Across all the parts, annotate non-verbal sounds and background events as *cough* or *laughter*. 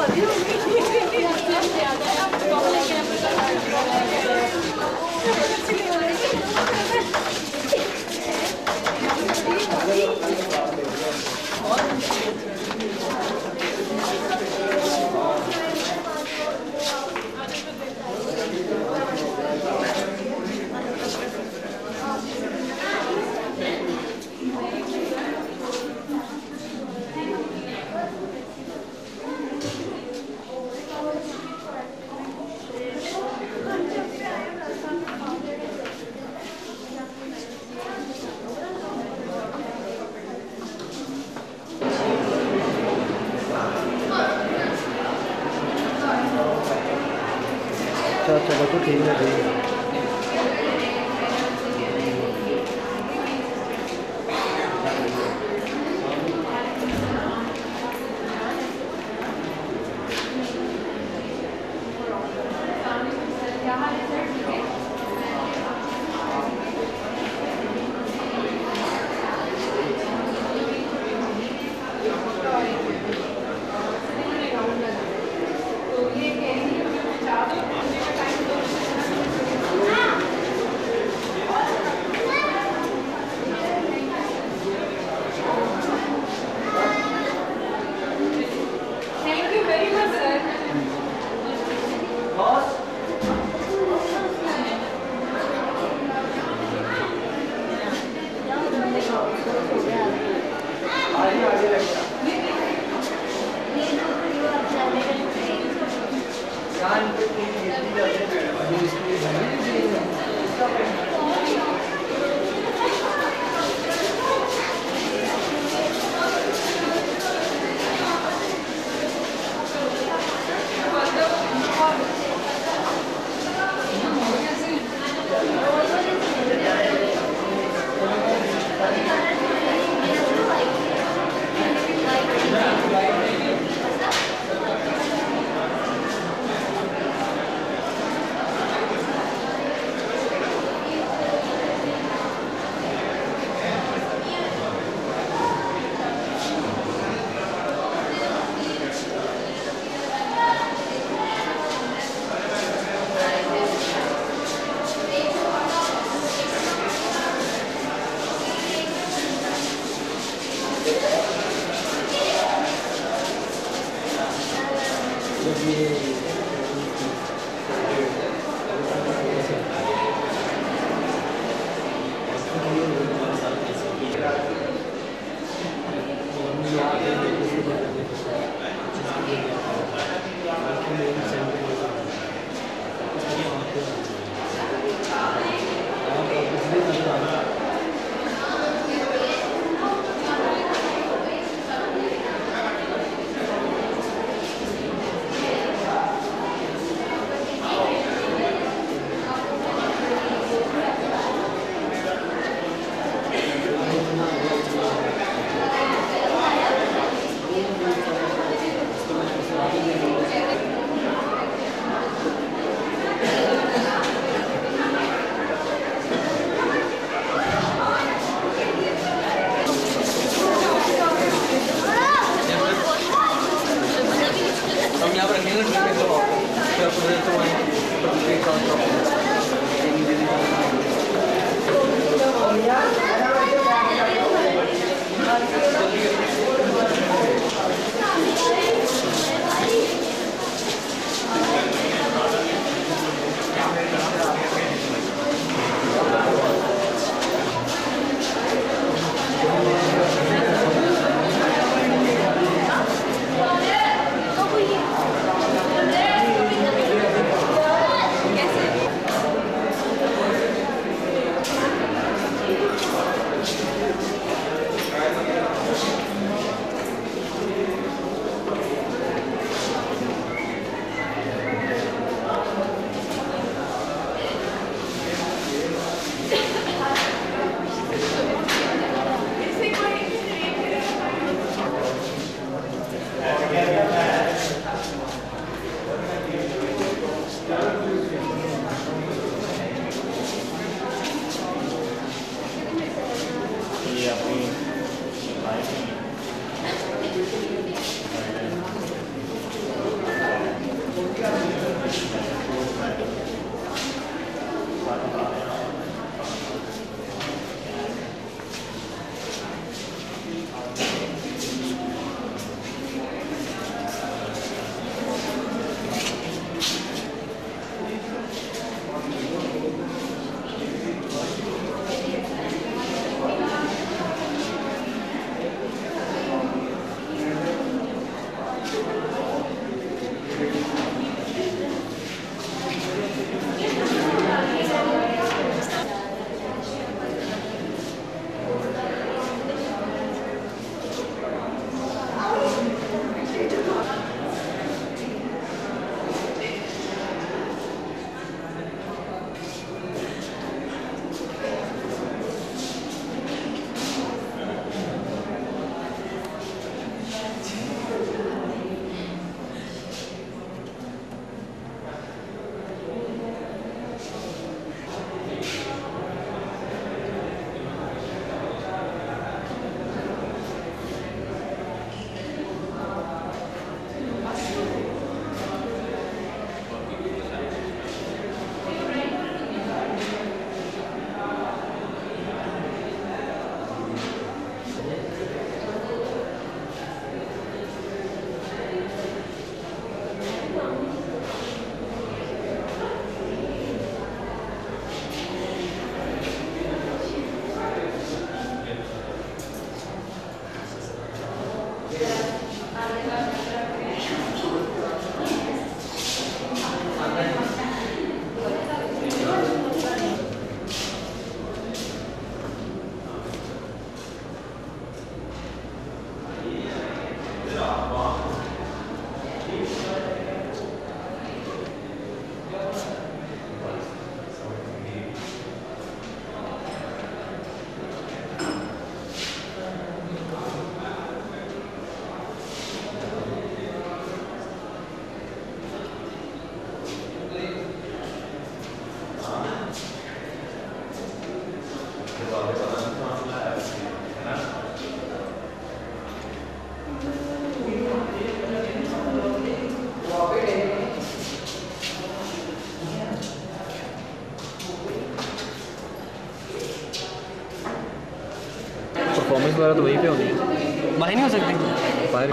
अच्छा वगैरह तो वहीं पे होनी है बाहर नहीं हो सकती? बाहर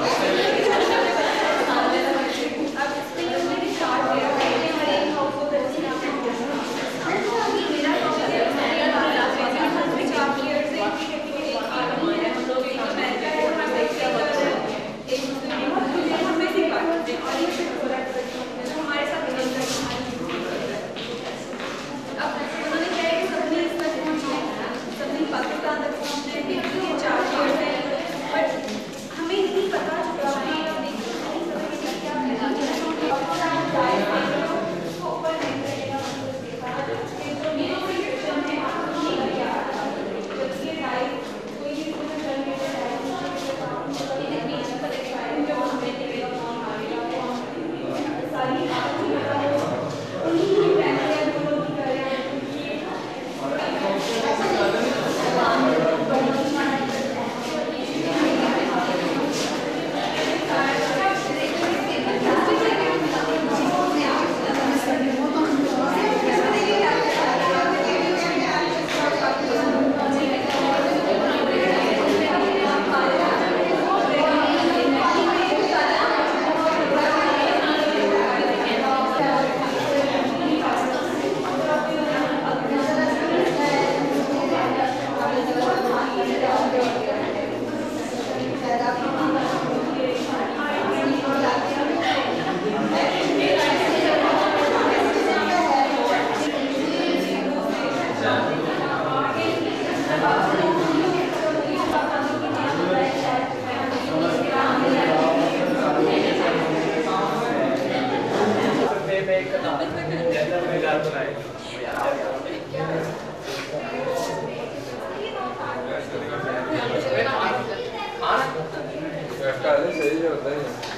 Minha carência aí eu tenho.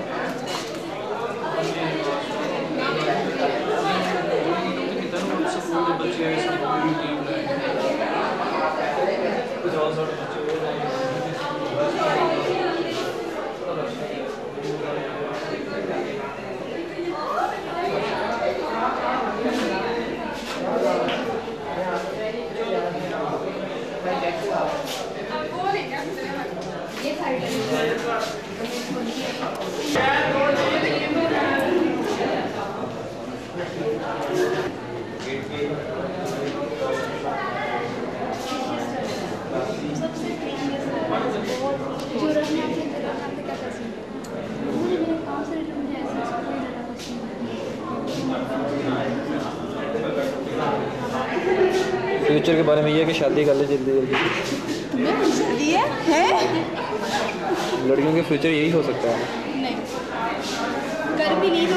all the materials from you need, like, with all sort of materials. Future के बारे में ये है कि शादी कर ले जल्दी जल्दी। लड़कियों के फ्यूचर यही हो सकता है। नहीं। कर भी नहीं तो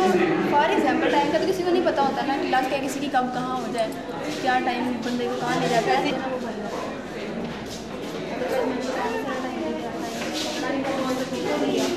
फॉर एग्ज़ाम्पल टाइम का तो किसी को नहीं पता होता ना कि लास्ट क्या किसी की कब कहाँ हो जाए क्या टाइम बंदे को कहाँ ले जाता है। तो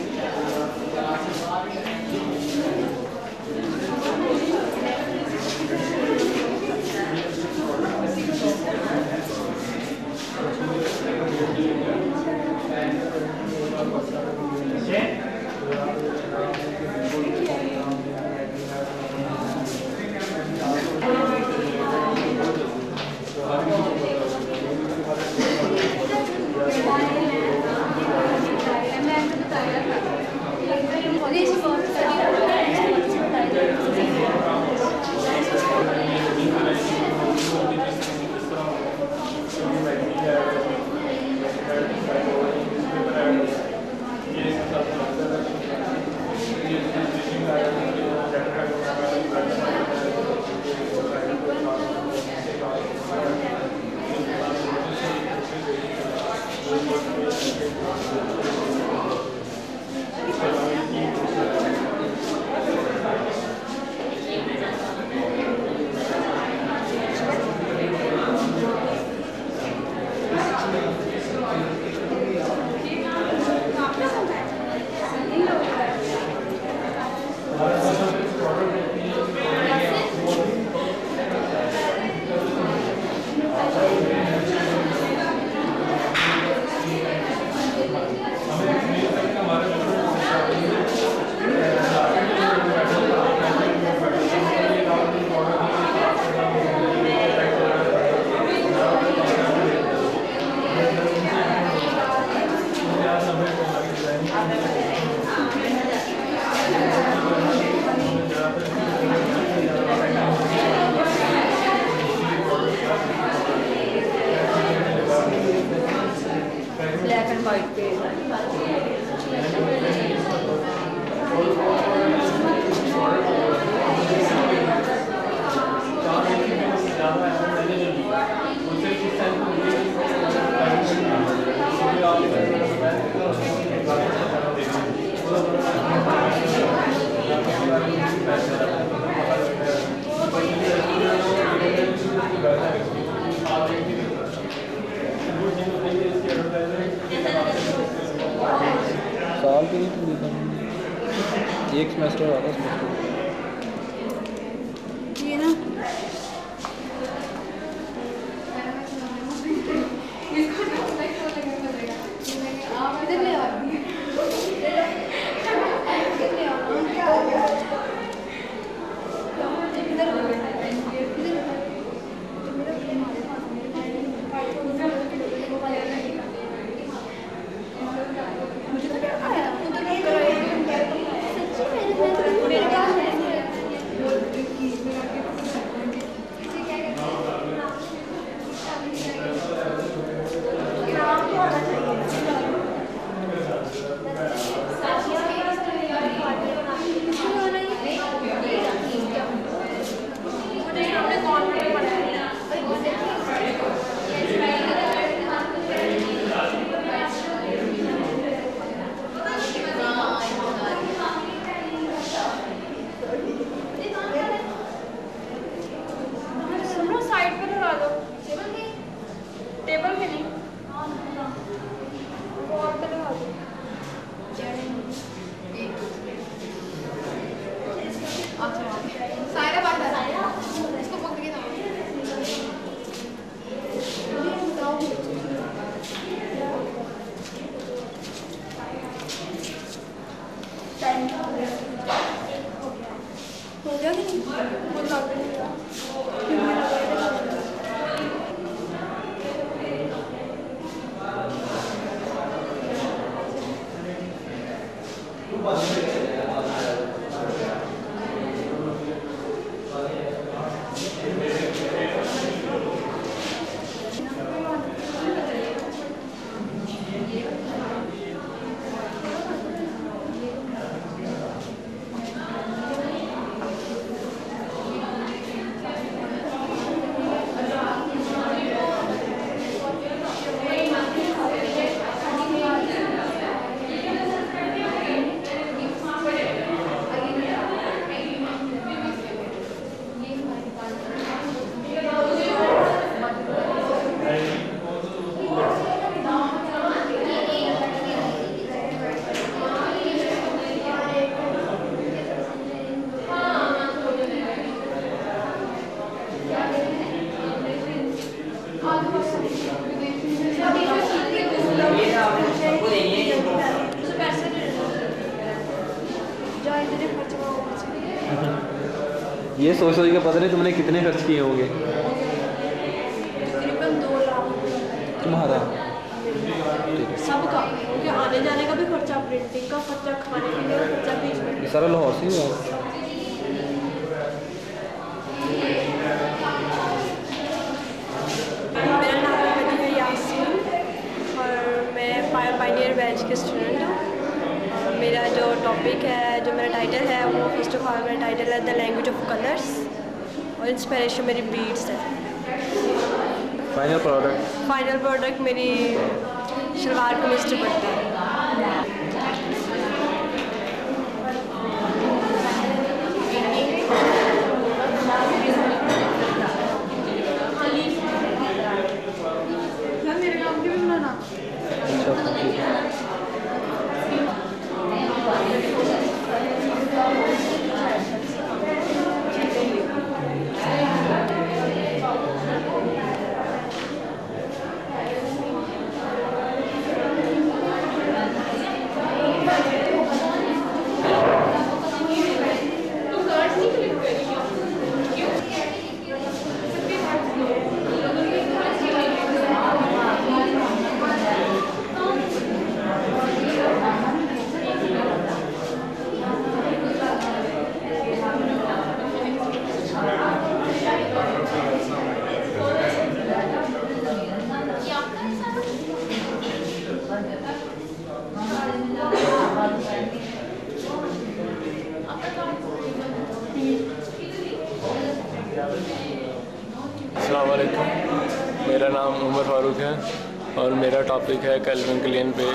टॉपिक है कैलविन क्लियन पे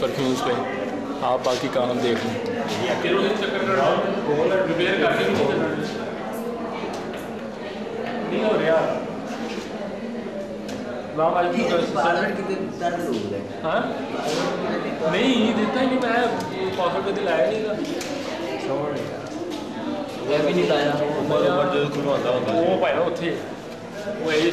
परफ्यूम्स पे आप बाकी काम देख लें नहीं हो रहा हाँ नहीं देता ही नहीं मैं पॉकेट कभी लाया नहीं था ਇਹ ਵੀ ਨਹੀਂ ਲਾਇਆ ਉਹ ਭਾਇਆ ਉੱਥੇ ਉਹ ਇਹ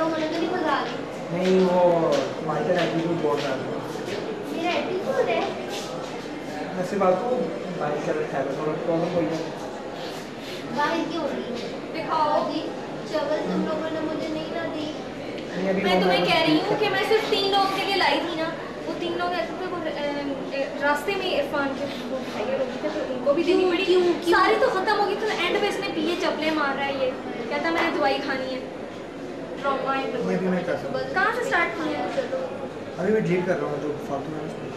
तुम लोगों तो नहीं बुला दी। नहीं वो माइटर एटीट्यूड बहुत ज़्यादा है मेरा एटीट्यूड है? वैसे बात तो बाइक का रखा है थोड़ा प्रॉब्लम है बाहर क्यों रही दिखाओ। जी चावल तुम लोगों ने मुझे नहीं ना दी। मैं तुम्हें कह रही हूँ कि मैं सिर्फ़ तीन लोगों के लिए लाई थी ना। वो तीन लोग ऐसे थे वो रास्ते में इरफान के वो थे तो उनको भी देनी पड़ी। क्यों, क्यों? सारी तो खत्म हो गई तो एंड पे इसने पिए चपले मार रहा है ये। कहता मैंने दवाई खानी है। ये भी मैं कर सकता हूँ। कहाँ से स्टार्ट किया है? चलो। अभी मैं डिलीट कर रहा हूँ जो फालतू है कि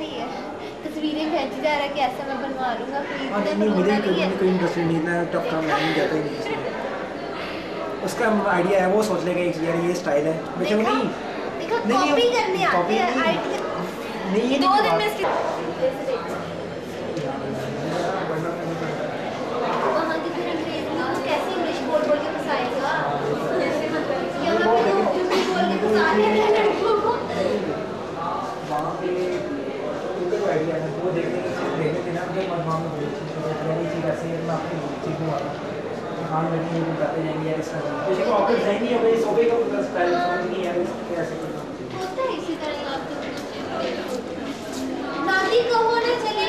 ही है। तस्वीरें भेजी जा रहा है कि ऐसा मैं बनवा लूँगा कोई हाँ नहीं तो मुझे होता कोई नहीं कोई इंटरेस्ट नहीं इतना टफ काम नहीं जाता ही नहीं। उसका आइडिया है वो सोच लेगा एक यार ये स्टाइल है। मैं नहीं। देखा नहीं, कॉपी नहीं, करने आते हैं नहीं। नहीं ये दो दिन में बात- इसकी वहाँ की फिर अंग्रेज़ी को कैसे इंग्लिश बोल बोल के फंसाएगा जैसे मतलब यहाँ पे वो हिंदी बोल के फंसा देते हैं लड़कों को वहाँ पे स्कूल का जो आइडिया है वो देखने की चीज़ देखने के ना मुझे मनमान में चीज़ ऐसी है। मैं अपनी चीज़ वाला खान बैठे हैं बताते जाएँगे यार इसका किसी को ऑफ़िस है नहीं है भाई सोफे का पूरा स्टाइल समझ नहीं यार है कैसे करना होता है इसी तरह आप तो नानी कहो ना चले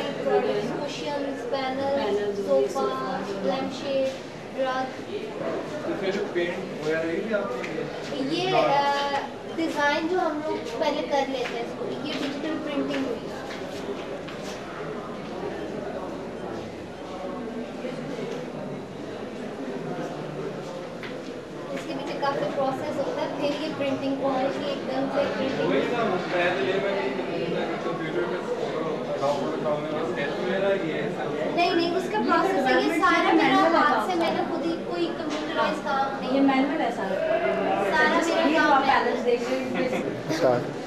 ये सारी products cushions panel sofa lampshade rug ये डिज़ाइन जो हम लोग पहले कर लेते हैं इसको ये डिजिटल प्रिंटिंग हुई। इसके पीछे काफ़ी प्रोसेस होता है फिर ये प्रिंटिंग पहुँचती एकदम से प्रिंटिंग नहीं नहीं उसका प्रोसेस है ये सारा मेरा हाथ से मैंने खुद ही कोई कंप्यूटराइज काम नहीं ये है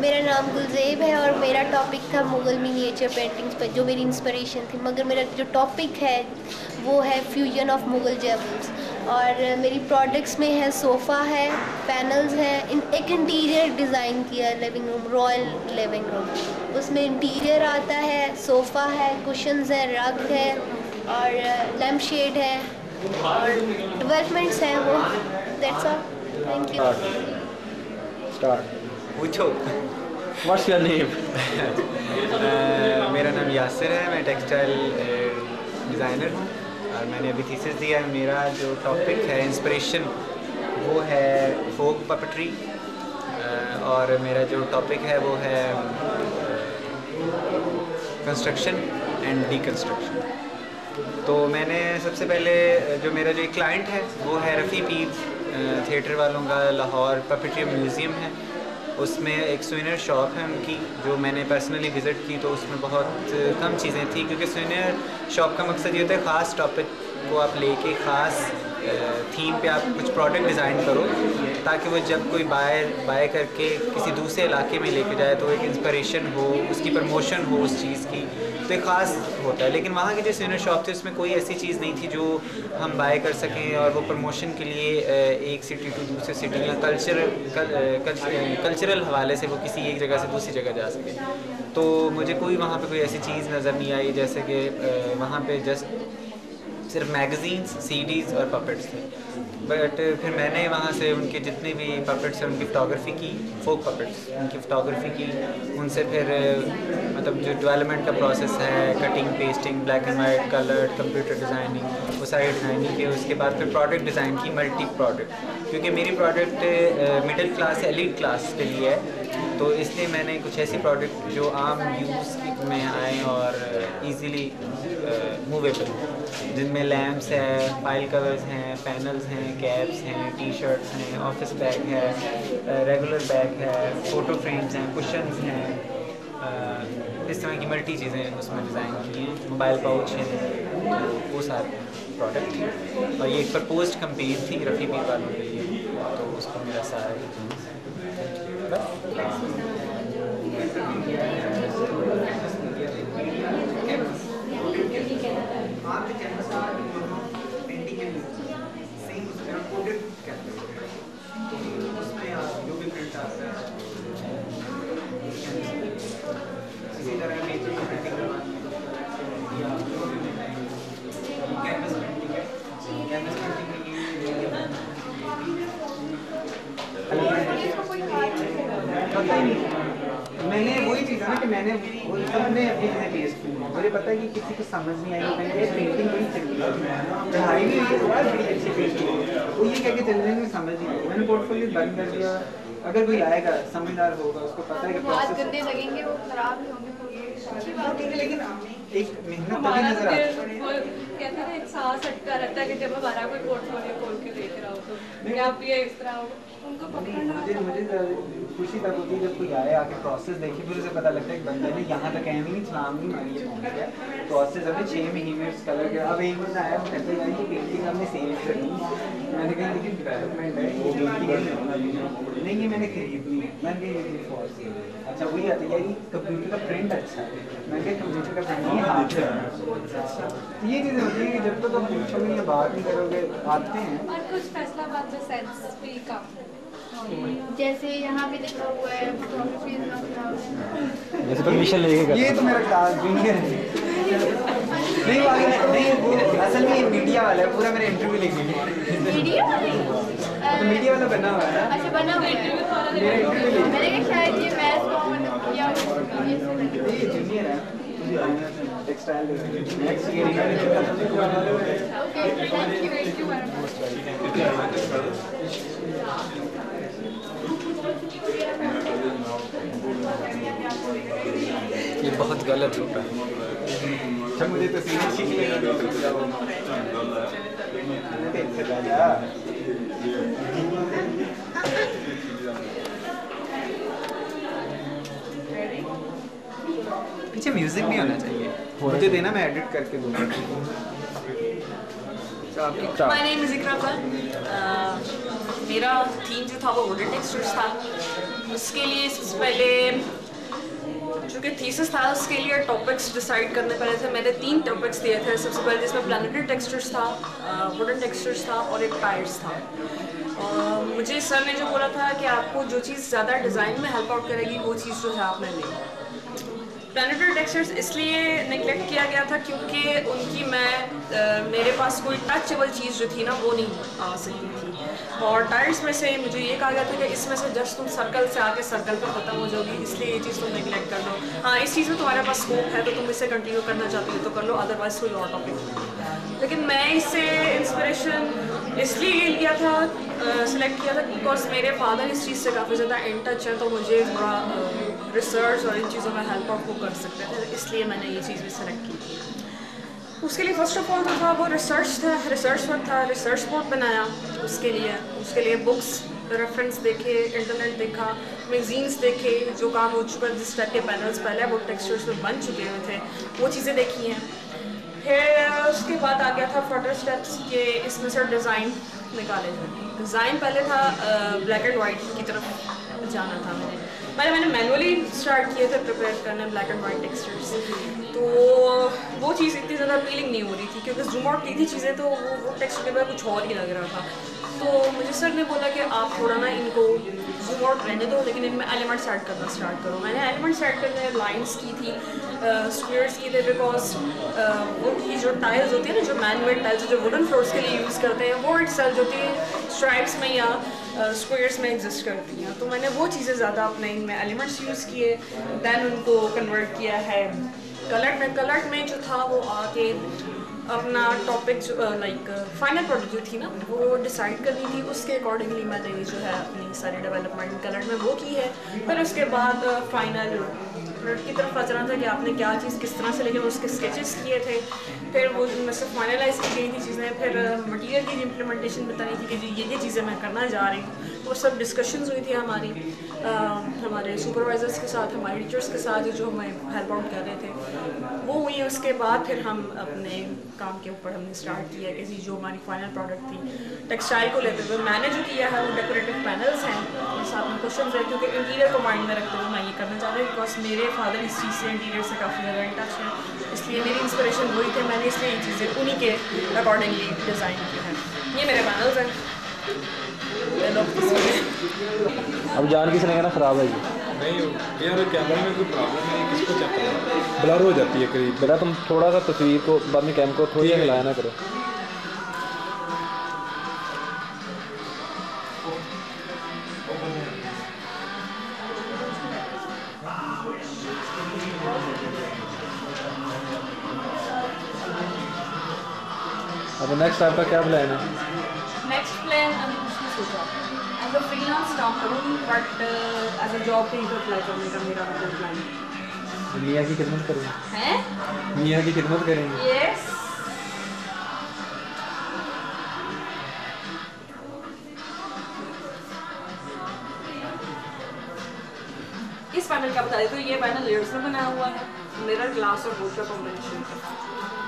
मेरा नाम गुलजेब है और मेरा टॉपिक था मुग़ल मिनिएचर पेंटिंग्स पर जो मेरी इंस्पिरेशन थी। मगर मेरा जो टॉपिक है वो है फ्यूजन ऑफ़ मुग़ल जेवल्स और मेरी प्रोडक्ट्स में है सोफ़ा है पैनल्स हैं इन एक इंटीरियर डिज़ाइन किया living room royal living room उसमें इंटीरियर आता है सोफ़ा है कुशंस है रग है और लैम्प शेड है। डेवलपमेंट्स हैं वो that's all thank you start पूछो। व्हाट्स योर नेम मेरा नाम यासिर है मैं टेक्सटाइल डिज़ाइनर हूँ। और मैंने अभी थीसिस दिया है। मेरा जो टॉपिक है इंस्पिरेशन वो है फोक पपट्री और मेरा जो टॉपिक है वो है कंस्ट्रक्शन एंड डीकंस्ट्रक्शन तो मैंने सबसे पहले, जो मेरा जो एक क्लाइंट है, वो है रफ़ी पीर थिएटर वालों का लाहौर पपट्री म्यूज़ियम है। उसमें एक स्विनर शॉप है उनकी, जो मैंने पर्सनली विज़िट की तो उसमें बहुत कम चीज़ें थी, क्योंकि स्विनर शॉप का मकसद ये होता है, ख़ास टॉपिक को आप लेके, ख़ास थीम पे आप कुछ प्रोडक्ट डिज़ाइन करो, ताकि वो जब कोई बाय बाय करके किसी दूसरे इलाके में लेके जाए तो एक इंस्पिरेशन हो, उसकी प्रमोशन हो उस चीज़ की। एक ख़ास होता है, लेकिन वहाँ के जो सीनियर शॉप थे, उसमें कोई ऐसी चीज़ नहीं थी जो हम बाय कर सकें और वो प्रमोशन के लिए एक सिटी टू दूसरे सिटी या कल्चर कल्चरल हवाले से वो किसी एक जगह से दूसरी जगह जा सके। तो मुझे कोई वहाँ पे कोई ऐसी चीज़ नज़र नहीं आई, जैसे कि वहाँ पे जस्ट सिर्फ़ मैगज़ीन्स सीडीज़ और पपेट्स थे। बट फिर मैंने वहाँ से उनके जितने भी पपेट्स हैं, उनकी फ़ोटोग्राफी की फोक पपेट्स उनकी फ़ोटोग्राफी की। उनसे फिर मतलब जो डेवलपमेंट का प्रोसेस है cutting pasting black and white colour computer designing वो सारी डिज़ाइनिंग की उसके बाद फिर प्रोडक्ट डिज़ाइन की मल्टी प्रोडक्ट क्योंकि मेरी product middle class elite class के लिए है। तो इसलिए मैंने कुछ ऐसी प्रोडक्ट जो आम यूज़ में आए और इजीली मूवेबल जिनमें लैम्प्स है फ़ाइल कवर्स हैं पैनल्स हैं कैप्स हैं टी शर्ट्स हैं ऑफ़िस बैग है रेगुलर बैग है फ़ोटो फ्रेम्स हैं कुशंस हैं इस तरह की मल्टी चीज़ें उसमें डिज़ाइन की हैं। मोबाइल पाउच हैं, वो सारे प्रोडक्ट और ये एक प्रपोज कंपेन थी रफ़ी पीर वालों के लिए तो उसको मेरा सारा 一七三一 बंद कर दिया। अगर कोई आएगा समझदार होगा उसको पता है कि बहुत प्रोसेस गंदे लगेंगे वो खराब भी होंगे अच्छी बात है। लेकिन एक मेहनत तभी नज़र आती है। फिर वो कहते हैं ना एक सांस अटका रहता है कि जब हमारा कोई पोर्टफोलियो खोल के देख रहा हो तो क्या आप ये इस तरह हो उनको पकड़ना मुझे मुझे खुशी तब होती है जब कोई आए आके प्रोसेस देखे फिर उसे पता लगता है कि बंदे ने यहाँ तक एम ही मारी है पहुँच गया। प्रोसेस हमने छः महीने उस कलर के अब एक बंदा आया वो कहता है ये पेंटिंग हमने सेल कर मैंने कहा लेकिन डेवलपमेंट है ये पेंटिंग नहीं ये मैंने खरीदनी है। मैंने कहा ये मेरी फॉर्स है। अच्छा वही आता है कंप्यूटर का प्रिंट अच्छा है। मैंने कहा कंप्यूटर का प्रिंट हाथ से बना। तो ये चीज़ें होती है कि जब तक आप पूछोगे या बात नहीं करोगे आते हैं। और कुछ फैसलाबाद में सेंस भी कम जैसे यहाँ पे लिखा हुआ है. जैसे परमिशन लेके कर ये तो मेरा क्लास जूनियर है। नहीं वो आगे नहीं वो असल में ये मीडिया वाला है पूरा मेरा इंटरव्यू लिखेंगे वीडियो तो मीडिया वाला बना हुआ है। अच्छा बना हुआ है। मेरा इंटरव्यू लिखेंगे मैंने कहा शायद ये मैथ को मतलब किया ये जूनियर है। Textile next year okay thank you thank you very much ये बहुत गलत होता है। अच्छा मुझे तो लगा। पीछे म्यूज़िक भी होना चाहिए। मुझे देना मैं एडिट करके दूँगा। माय नेम इज़ इकरा मेरा थीम जो था वो वुडन टेक्सचर्स था। उसके लिए सबसे पहले जो कि थीसिस था उसके लिए टॉपिक्स डिसाइड करने पड़े थे। मैंने तीन टॉपिक्स दिए थे। सबसे पहले जिसमें प्लानिटरी टेक्सचर्स था वुडन टेक्सचर्स था और एक टायर्स था। अह, मुझे सर ने जो बोला था कि आपको जो चीज़ ज़्यादा डिज़ाइन में हेल्प आउट करेगी वो चीज़ जो है आपने ली। प्लानिटरी टेक्सचर्स इसलिए निगलेक्ट किया गया था क्योंकि उनकी मैं अ, मेरे पास कोई टचेबल चीज़ जो थी ना वो नहीं आ सकती थी। और टायर्स में से मुझे ये कहा गया था कि इसमें से जस्ट तुम सर्कल से आके सर्कल पर ख़त्म हो जाओगी इसलिए ये चीज़ तुम निगलेक्ट कर दो हाँ इस चीज़ में तुम्हारे पास स्कोप है तो तुम इसे कंटिन्यू करना चाहती हो तो कर लो अदरवाइज़ कोई और टॉपिक लेकिन मैं इससे इंस्परेशन इसलिए लिया था सिलेक्ट किया था बिकॉज़ मेरे फादर इस चीज़ से काफ़ी ज़्यादा इन टच है तो मुझे थोड़ा रिसर्च और इन चीज़ों में हेल्प वो कर सकते थे तो इसलिए मैंने ये चीज़ भी सिलेक्ट की थी। उसके लिए फ़र्स्ट ऑफ़ ऑल जो था वो रिसर्च था रिसर्च वर्क था रिसर्च बोर्ड बनाया उसके लिए। उसके लिए बुक्स रेफरेंस देखे इंटरनेट देखा मैगजीन्स देखे, जो काम हो चुका जिस टाइप के पैनल्स पहले वो टेक्सचर्स में बन चुके हुए थे, वो चीज़ें देखी हैं। फिर उसके बाद आ गया था फर्दर स्टेप्स के, इसमें से डिज़ाइन निकाले जाए डिज़ाइन पहले था ब्लैक एंड वाइट की तरफ़ जाना था। मैंने पहले मैंने मैनुअली स्टार्ट किए थे प्रिपेयर करने ब्लैक एंड वाइट टेक्सचर्स तो वो चीज़ इतनी ज़्यादा अपीलिंग नहीं हो रही थी, क्योंकि जूम आउट की थी चीज़ें तो वो वो टेक्सचर के बाद कुछ और ही लग रहा था। तो मुझे सर ने बोला कि आप थोड़ा ना इनको जूम आउट रहने दो लेकिन इनमें एलिमेंट्स ऐड करना स्टार्ट करो। मैंने एलिमेंट्स ऐड करने लाइंस की थी स्क्वेयर्स की थे बिकॉज़ वो की जो टाइल्स होती है ना, जो मैन मेड टाइल्स जो वुडन फ्लोर्स के लिए यूज़ करते हैं, वो इट जो होती है स्ट्राइप्स में या स्क्वेयर्स में एग्जिस्ट करती हैं। तो मैंने वो चीज़ें ज़्यादा अपने इनमें एलिमेंट्स यूज़ किए दैन उनको कन्वर्ट किया है। कलर में कलर में जो था वो आके अपना टॉपिक लाइक फाइनल प्रोडक्ट जो थी ना, वो डिसाइड करनी थी, उसके अकॉर्डिंगली मैंने जो है अपनी सारी डेवलपमेंट कलर में वो की है। फिर उसके बाद फाइनल प्रोडक्ट की तरफ़ बचना था कि आपने क्या चीज़ किस तरह से लेके उसके स्केचेस किए थे। फिर वो, मैं सब फाइनलाइज की गई थी चीज़ें, फिर मटेरियल की इम्प्लीमेंटेशन बतानी थी कि जी, ये ये चीज़ें मैं करना जा रही हूँ। वो सब डिस्कशंस हुई थी हमारी आ, हमारे सुपरवाइजर्स के साथ हमारे टीचर्स के साथ जो हमें हेल्प आउट कर रहे थे। वो हुई उसके बाद फिर हम अपने काम के ऊपर हमने स्टार्ट किया कि जो हमारी फाइनल प्रोडक्ट थी टेक्सटाइल को लेते हुए मैंने जो किया है वो डेकोरेटिव पैनल्स हैं। और साथ में क्वेश्चन है क्योंकि इंटीरियर को माइंड में रखते हुए मैं ये करना चाह रही हूँ बिकॉज़ मेरे फादर इस चीज़ से इंटीरियर से काफ़ी ज़्यादा इन टच है। इसलिए मेरी इंस्पिरेशन वही थे मैंने इसलिए ये चीज़ें उन्हीं के अकॉर्डिंगली डिज़ाइन की हैं। ये मेरे पैनल्स हैं। अब जान किसी ने कहना ख़राब है ये नहीं यार कैमरे में कोई प्रॉब्लम है किसको चेक करना ब्लर हो जाती है करीब। बेटा तुम थोड़ा सा तस्वीर को बाद में कैम को थोड़ी हिलाया ना करो। अब नेक्स्ट आपका क्या प्लान है? सोचा एज अ फ्रीलांस काम करूँगी बट एज अ जॉब कहीं पर अप्लाई करने का मेरा कोई प्लान मियाँ की खिदमत करेंगे है? मियाँ की खिदमत करेंगे। यस इस पैनल का बता दें तो ये पैनल लेयर्स में बना हुआ है। मिरर ग्लास और वुड का कॉम्बिनेशन है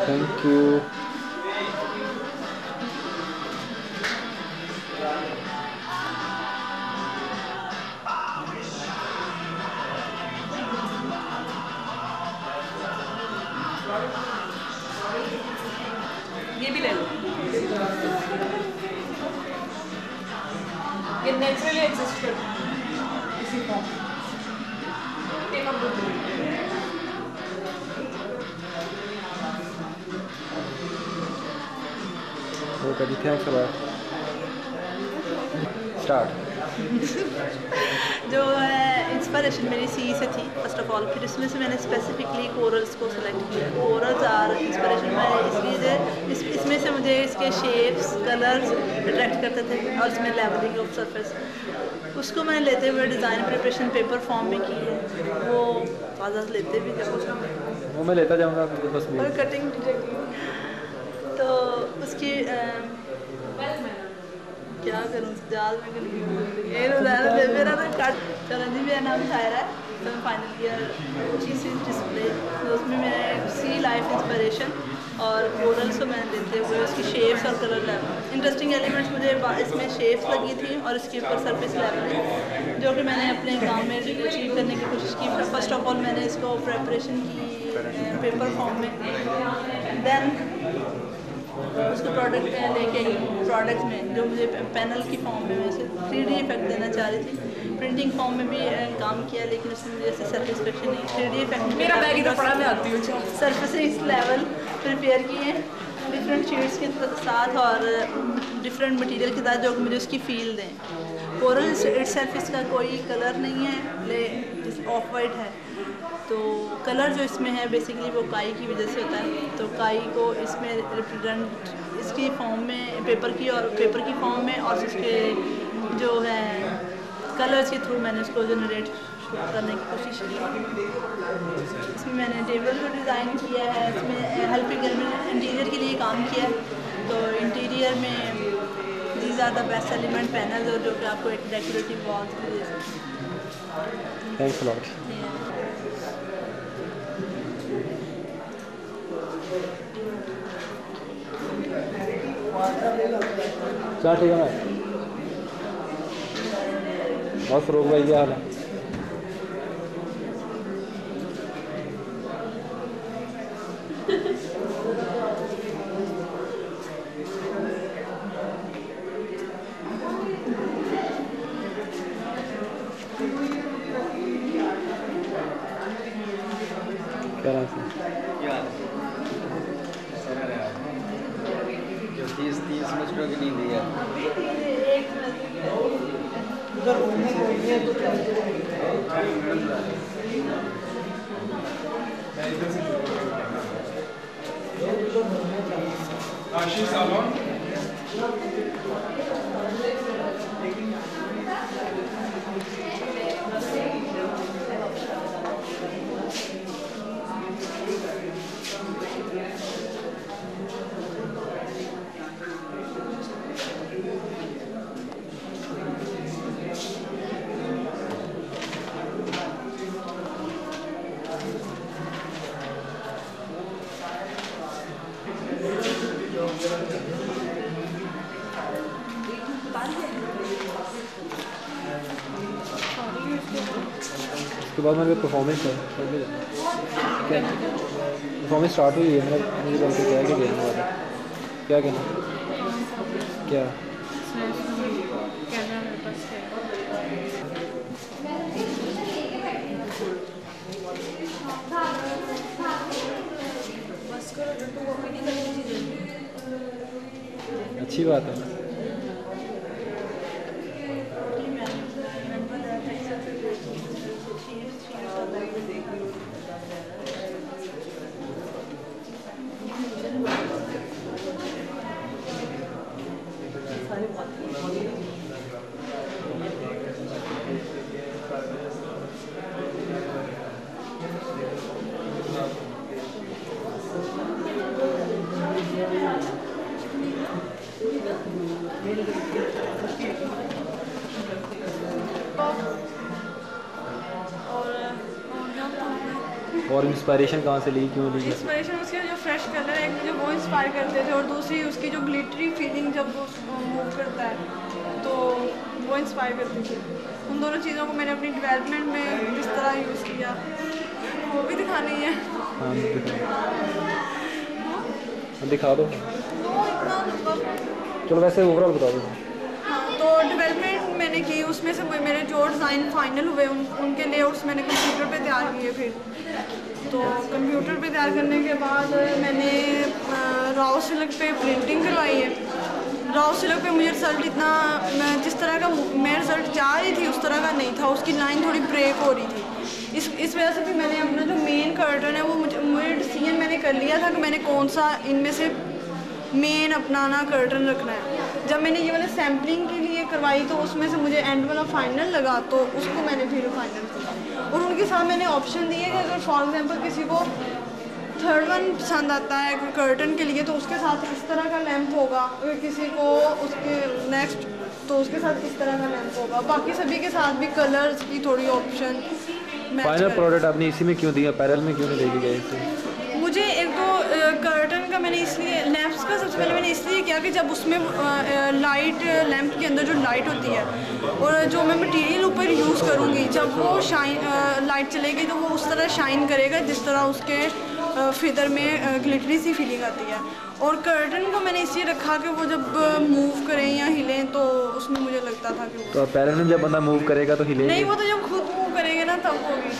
थैंक यू ये भी ले लो ये नेचुरली एग्जिस्ट ओके जी थैंक्स अ स्टार्ट जो इंस्पिरेशन मेरी सी से थी फ़र्स्ट ऑफ़ ऑल फिर इसमें से मैंने स्पेसिफिकली कोरल्स को सिलेक्ट किया। कोरल्स आर इंस्पिरेशन मैंने इसलिए इस, इसमें से मुझे इसके शेप्स कलर्स अट्रैक्ट करते थे और इसमें लेवलिंग ऑफ़ सरफेस उसको मैंने लेते हुए डिज़ाइन प्रिपरेशन पेपर फॉर्म में की है। वो फ़ाजा लेते भी थे वो मैं लेता जाऊँगा बस और कटिंग अम, क्या करूँ? जाल में दे मेरा तो कट चलो जी मेरा नाम सायरा है। तो मैं फाइनल ईयर चीज़ डिस्प्ले तो उसमें मैंने सी लाइफ इंस्पिरेशन और कोरल्स को मैंने देते हुए उसकी शेप्स और कलर लेवल इंटरेस्टिंग एलिमेंट्स मुझे इसमें शेप्स लगी थी और इसके ऊपर सरफेस लेवल जो कि मैंने अपने काम में अचीव करने की कोशिश की। फ़र्स्ट ऑफ़ ऑल मैंने इसको प्रेपरेशन की पेपर फॉर्म में। देन उसको प्रोडक्ट लेके आई प्रोडक्ट में जो मुझे पैनल की फॉर्म में वैसे थ्री डी इफ़ेक्ट देना चाह रही थी। प्रिंटिंग फॉर्म में भी काम किया लेकिन उसमें मुझे ऐसे सेटिस्फेक्शन नहीं थ्री डी इफ़ेक्ट मेरा बैग इधर पड़ा मैं आती हूँ सरफेसेस लेवल प्रिपेयर किए डिफरेंट शेड्स के साथ और डिफरेंट मटेरियल के साथ जो मुझे उसकी फील दें। कोरल इट सेल्फ इसका कोई कलर नहीं है ले ऑफ़ वाइट है। तो कलर जो इसमें है बेसिकली वो काई की वजह से होता है। तो काई को इसमें रिप्रेजेंट इसकी फॉर्म में पेपर की और पेपर की फॉर्म में और उसके जो है कलर्स के थ्रू मैंने उसको जनरेट करने की कोशिश की। इसमें मैंने टेबल को डिज़ाइन किया है इसमें हेल्पिंग इंटीरियर के लिए काम किया है। तो इंटीरियर में these are the best element panels और जो कि आपको एक डेकोरेटिव सकते थैंक्स लॉट क्या ठीक है मैं बस रोक भाई क्या हाल है क्या नाम है जो तीस तीस बच्चों की नींद है उधर घूमने को ये तो आशीष आलम उसके बाद मेरे परफॉर्मेंस है। परफॉर्मेंस स्टार्ट हुई है मेरा मुझे कल से क्या क्या कहना वाला। क्या कहना? क्या? अच्छी बात है। इंस्पायरेशन कहाँ से ली क्यों ली? इंस्पिरेशन उसके जो फ्रेश कलर है मुझे वो इंस्पायर करते थे। और दूसरी उसकी जो ग्लिटरी फीलिंग जब वो मूव करता है तो वो इंस्पायर करती थी। उन दोनों चीज़ों को मैंने अपनी डेवलपमेंट में किस तरह यूज़ किया वो भी दिखानी है। हाँ दिखा हाँ, दिखा दो। मतलब चलो वैसे ओवरऑल बता दो। हाँ तो डेवलपमेंट मैंने की उसमें से मेरे जो डिज़ाइन फाइनल हुए उन, उनके लेआउट्स मैंने कंप्यूटर पे तैयार किए फिर। तो कंप्यूटर पे तैयार करने के बाद मैंने राव सिलक पे प्रिंटिंग करवाई है। राव सिलक पे मुझे रिज़ल्ट इतना, मैं जिस तरह का, मैं रिज़ल्ट चाह रही थी, उस तरह का नहीं था। उसकी लाइन थोड़ी ब्रेक हो रही थी। इस इस वजह से भी मैंने अपना जो मेन कर्टन है, वो मुझे मुझे डिसीज़न मैंने कर लिया था कि मैंने कौन सा इनमें से मेन अपनाना कर्टन रखना है। जब मैंने ये वाला सैम्पलिंग के लिए करवाई तो उसमें से मुझे एंड वाला फाइनल लगा तो उसको मैंने फिर फाइनल और उनके साथ मैंने ऑप्शन दिए कि अगर फॉर एग्जांपल किसी को थर्ड वन पसंद आता है कर्टन के लिए तो उसके साथ इस तरह का लैंप होगा। अगर किसी को उसके नेक्स्ट तो उसके साथ इस तरह का लैंप होगा। बाकी सभी के साथ भी कलर्स की थोड़ी ऑप्शन फाइनल प्रोडक्ट आपने इसी में क्यों दिया? पैरल में क्यों नहीं देखी गई? मुझे एक तो कर्टन का मैंने इसलिए लैंप्स का सबसे पहले मैंने इसलिए किया कि जब उसमें लाइट लैंप के अंदर जो लाइट होती है और जो मैं मटेरियल ऊपर यूज़ करूँगी जब वो शाइन लाइट चलेगी तो वो उस तरह शाइन करेगा जिस तरह उसके फिदर में ग्लिटरी सी फीलिंग आती है। और कर्टन को मैंने इसलिए रखा कि वो जब मूव करें या हिलें तो उसमें मुझे लगता था कि तो पैरल में जब बंदा मूव करेगा तो हिले नहीं वो तो जब खुद मूव करेंगे ना तब होगी।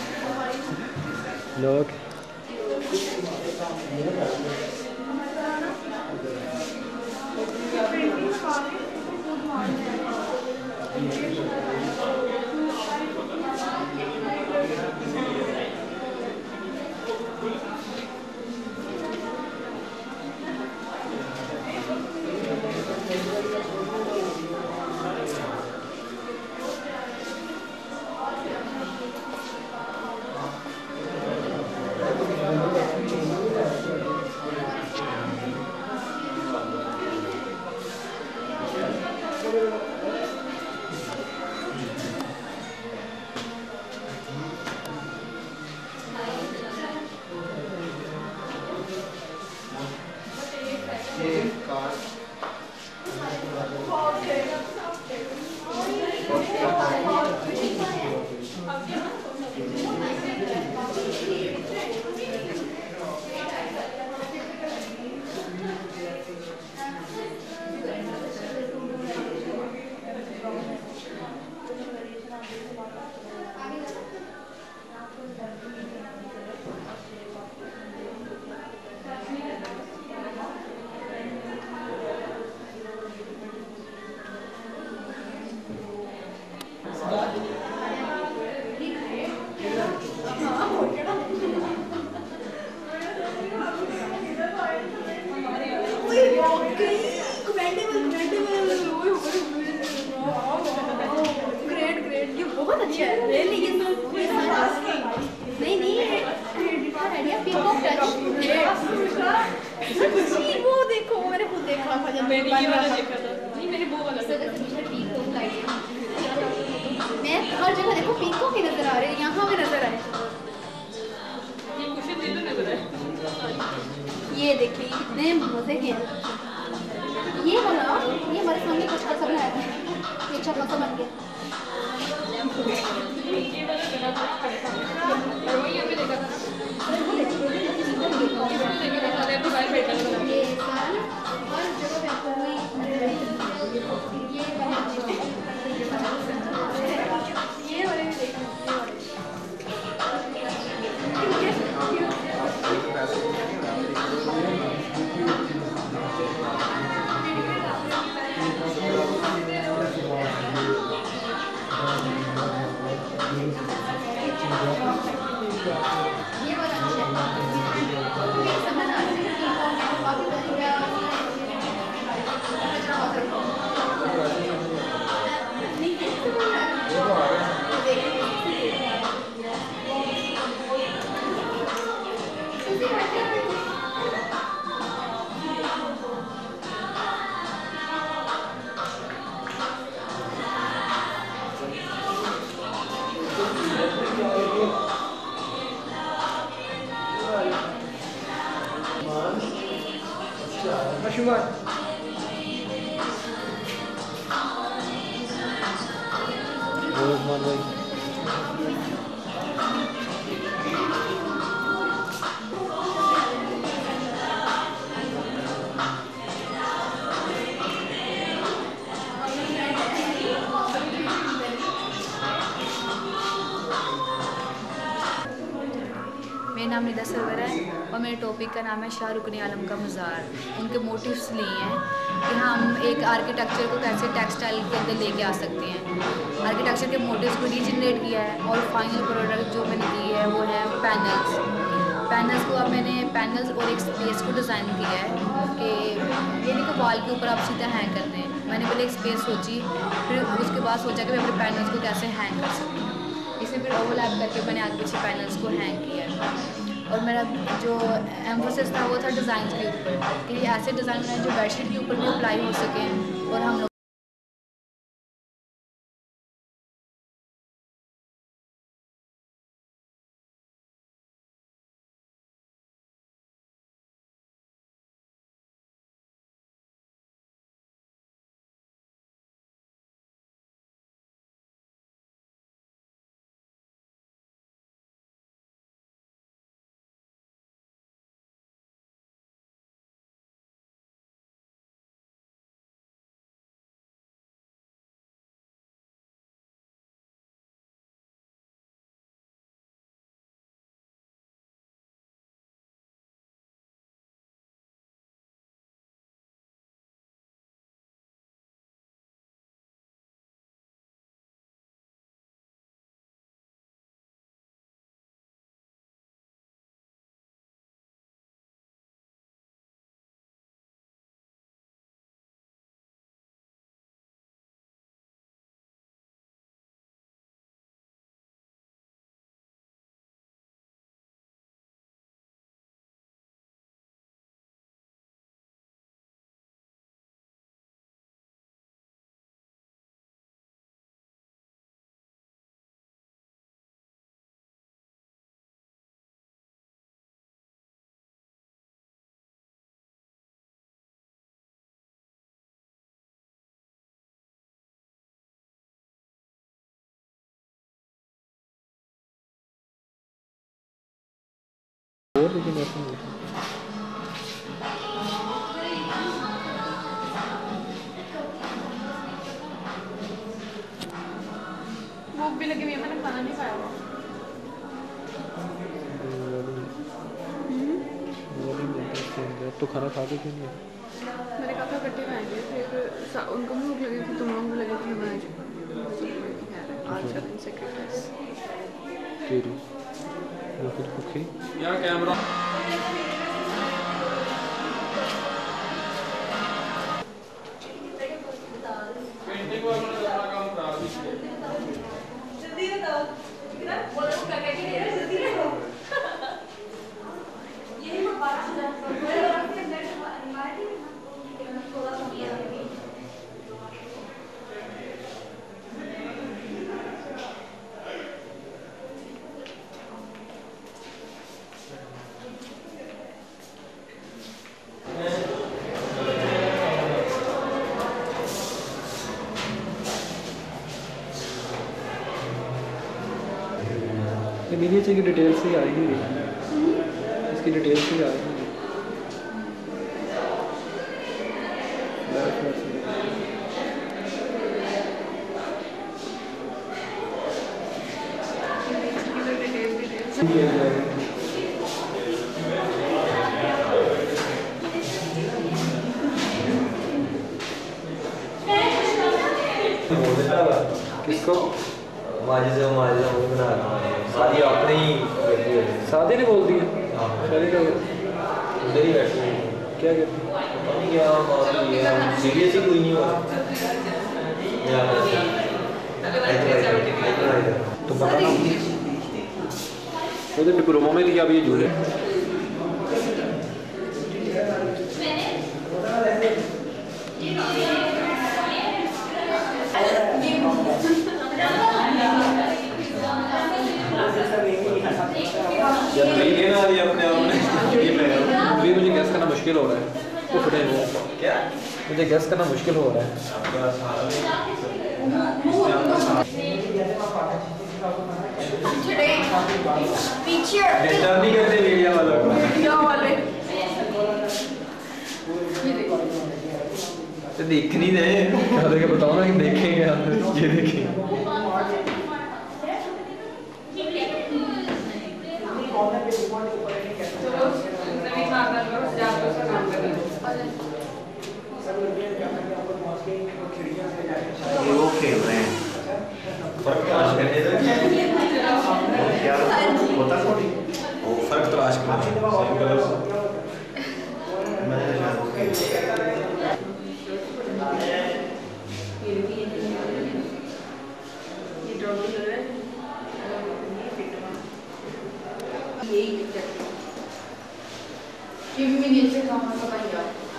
लोग ये 哎呀妈点 नाम निदा सरवर है और मेरे टॉपिक का नाम है शाहरुख आलम का मज़ार। उनके मोटिव्स लिए हैं कि हम एक आर्किटेक्चर को कैसे टेक्सटाइल के अंदर लेके आ सकते हैं। आर्किटेक्चर के मोटिव्स को रीजनरेट किया है और फाइनल प्रोडक्ट जो मैंने की है वो है पैनल्स पैनल्स को अब मैंने पैनल्स और एक स्पेस को डिज़ाइन किया है कि ये नहीं कि वॉल के ऊपर आप सीधा हैंग कर दें। मैंने पहले एक स्पेस सोची, फिर उसके बाद सोचा कि मैं अपने पैनल्स को कैसे हैंग कर सकती हूँ। इसे फिर ओवरलैप करके मैंने आगे पीछे पैनल्स को हैंग किया है। और मेरा जो एम्फोसिस था वो था डिज़ाइन के ऊपर, कि ऐसे डिज़ाइन बनाए जो बेडशीट के ऊपर भी अप्लाई हो सके और हम लोग और लेकिन ऐसा नहीं है। भूख भी लगी हुई है मैंने खाना नहीं खाया हुआ वो नहीं मिलता इसके अंदर तो खाना खा के क्यों नहीं? मैंने कहा था इकट्ठे खाएँगे फिर उनको भी भूख लगी थी तुम लोगों को लगी थी मैं आज आज का दिन सेक्रेटरीज ये मिनिएचर की डिटेल से ही आएगी। इसकी डिटेल्स ही आ ही नहीं रही Black flash से। किसको माजी से माजी से वो बना रहा हूँ सारी अपने ही बैठी है शादी ने बोल दिया शादी का उधर ही बैठी है क्या कहती पता नहीं क्या बात हुई है सीरियस ही कोई नहीं हुआ यहाँ पर से इधर इधर इधर इधर तो पता ना वो तो डिप्लोमा में थी अब ये जुड़े जब मिल गए ना अभी अपने अपने ये मैं अभी मुझे गैस करना मुश्किल हो रहा है वो फटे वो क्या मुझे गैस करना मुश्किल हो रहा है। डिस्टर्ब नहीं करते मीडिया वालों को। मीडिया वाले। तो देख नहीं *laughs* रहे बताओ ना कि देखेंगे ये देखें ये वो खेल रहे हैं फ़र्क तलाश दो क्या होता थोड़ी वो फ़र्क तलाश करने दो। सेम कलर मैं शायद वो खेल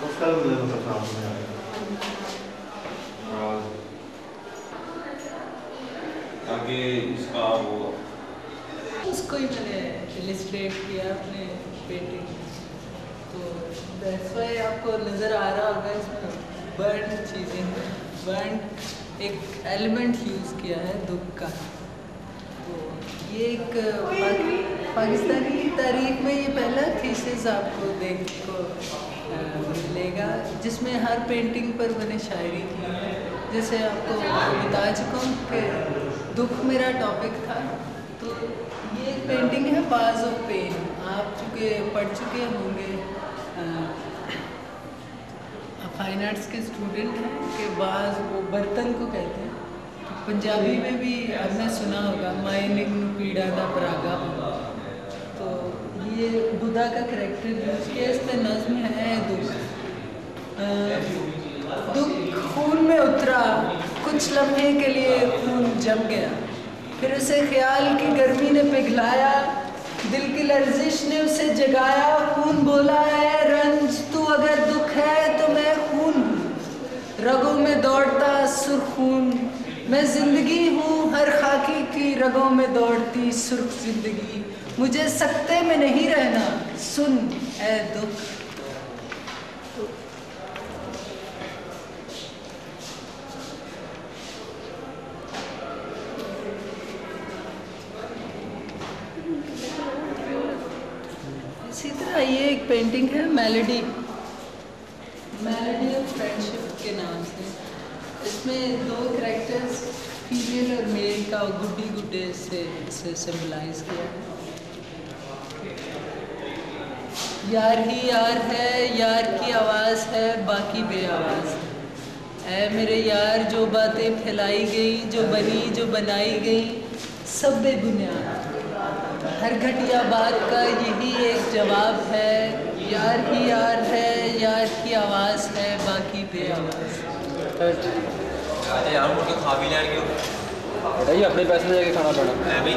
उसका भी मुझे मतलब सामने आ गया और आगे इसका वो उसको ही मैंने इलिस्ट्रेट किया अपने पेंटिंग तो दैट्स वाई आपको नज़र आ रहा होगा इसमें बर्न चीज़ें बर्न एक एलिमेंट यूज़ किया है दुख का। तो ये एक पाकिस्तानी तारीख में ये पहला थीसिस आपको देख को मिलेगा जिसमें हर पेंटिंग पर मैंने शायरी की है। जैसे आपको बता चुका हूँ कि दुख मेरा टॉपिक था तो ये एक पेंटिंग है बाज ऑफ़ पेन आप चुके पढ़ चुके होंगे फाइन आर्ट्स के स्टूडेंट हैं कि बाज वो बर्तन को कहते हैं। पंजाबी में भी आपने सुना होगा माइनिंग पीड़ा का परागा. तो ये बुधा का करेक्टर यूज़ किया इसमें नज्म है दुख। दुख खून में उतरा, कुछ लम्हे के लिए खून जम गया। फिर उसे ख्याल की गर्मी ने पिघलाया, दिल की लर्जिश ने उसे जगाया, खून बोला है रंज, तू अगर दुख है तो मैं खून रगों में दौड़ता सुर्ख खून मैं ज़िंदगी हूँ हर खाकी की रगों में दौड़ती सुर्ख ज़िंदगी। मुझे सकते में नहीं रहना, सुन ए दुख। इसी तरह ये एक पेंटिंग है मेलोडी मेलोडी ऑफ़ फ्रेंडशिप के नाम से इसमें दो करेक्टर्स फीमेल और मेल का गुड्डी गुड्डे से इसे सिम्बलाइज किया। यार ही यार है, यार की आवाज़ है, बाकी बे आवाज़ है। ऐ मेरे यार, जो बातें फैलाई गई, जो बनी, जो बनाई गई, सब बेबुनियाद। हर घटिया बात का यही एक जवाब है, यार ही यार है, यार की आवाज़ है, बाकी बेआवाज़ अरे यार मुझे खा भी लेंगे ये अपने पैसे में जाके खाना पड़ा है भी।